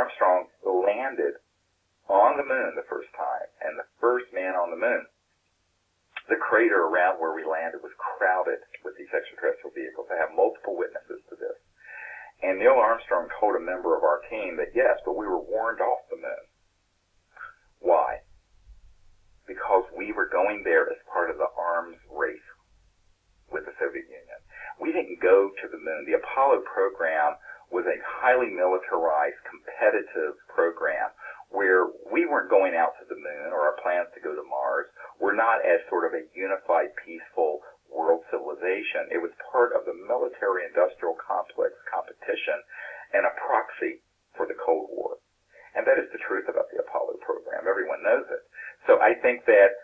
Armstrong landed on the moon the first time, and the first man on the moon, the crater around where we landed was crowded with these extraterrestrial vehicles. I have multiple witnesses to this. And Neil Armstrong told a member of our team that yes, but we were warned off the moon. Why? Because we were going there as part of the arms race with the Soviet Union. We didn't go to the moon. The Apollo program was a highly militarized, competitive program where we weren't going out to the moon or our plans to go to Mars were not as sort of a unified, peaceful world civilization. It was part of the military industrial complex competition and a proxy for the Cold War. And that is the truth about the Apollo program. Everyone knows it. So I think that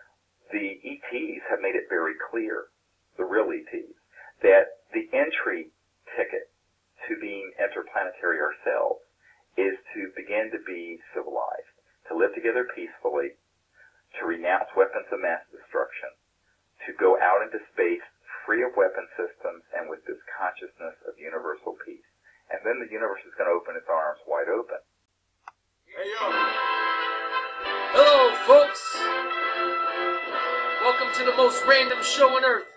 the ETs have made it very clear, the real ETs, that the entry ticket to being interplanetary ourselves is to begin to be civilized, to live together peacefully, to renounce weapons of mass destruction, to go out into space free of weapon systems and with this consciousness of universal peace. And then the universe is going to open its arms wide open. Hey, yo. Hello, folks. Welcome to the most random show on earth.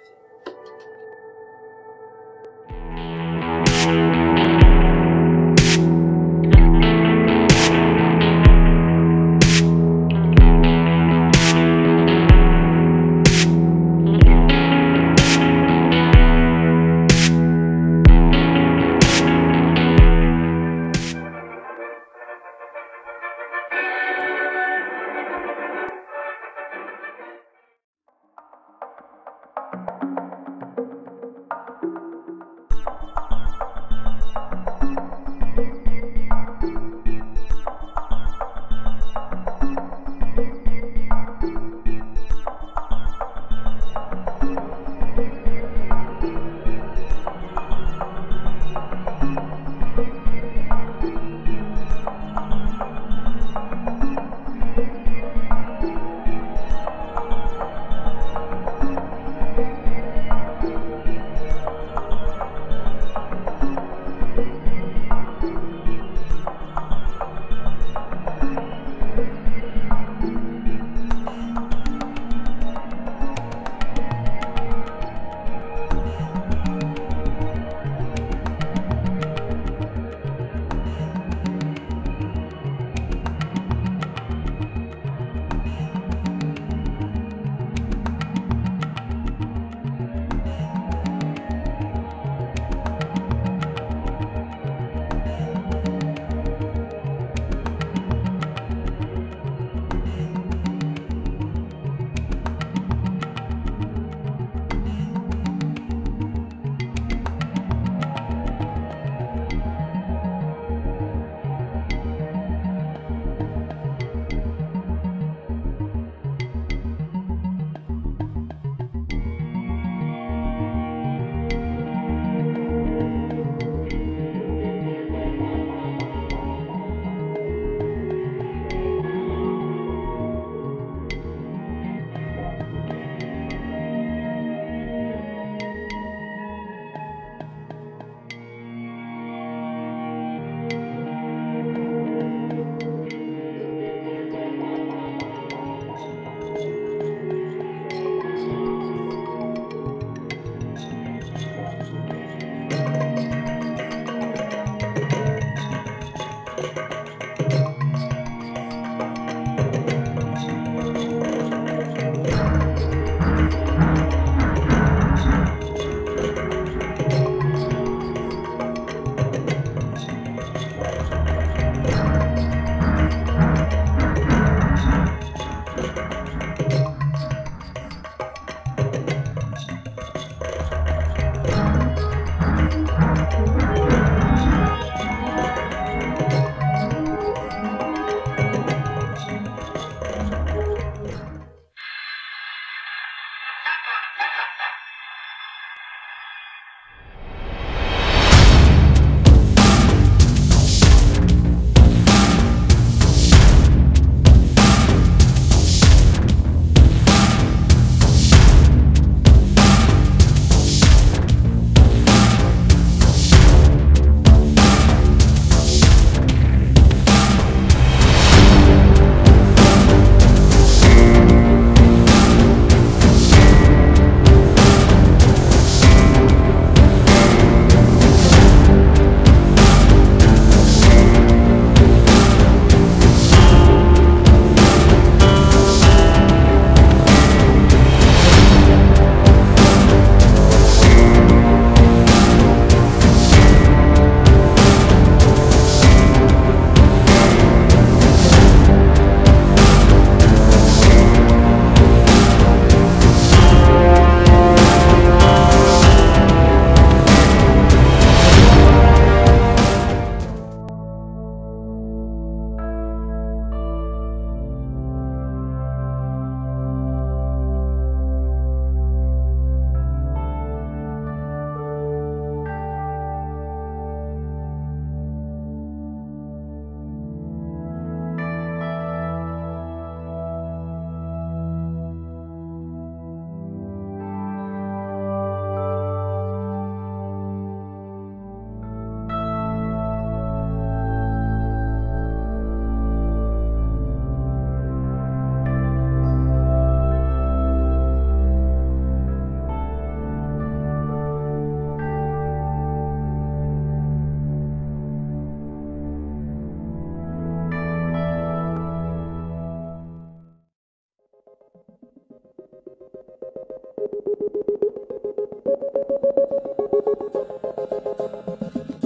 な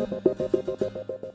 んでだろう?